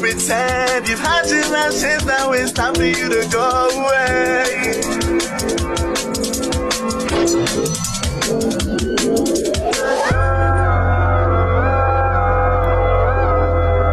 pretend you've had your last chance, now it's time for you to go away.